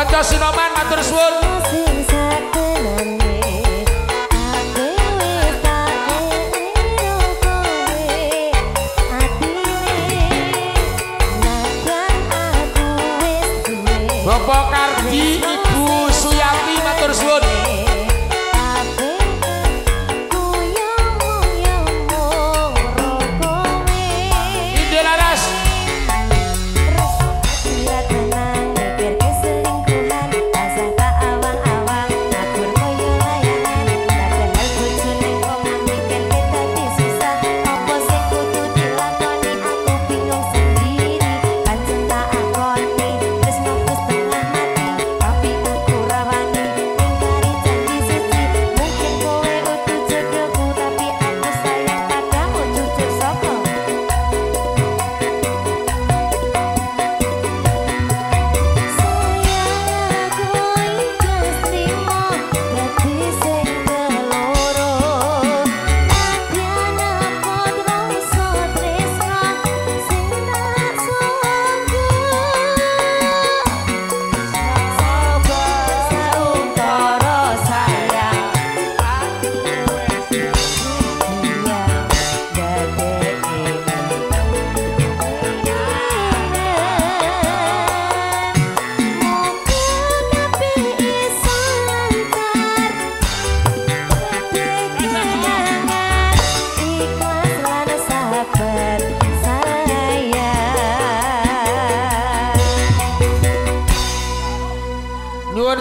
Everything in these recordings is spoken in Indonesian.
Konco Sinoman matur suwun. Bapak Kardi Ibu Suyati matur suwun.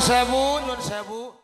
sewu, nyun sewu.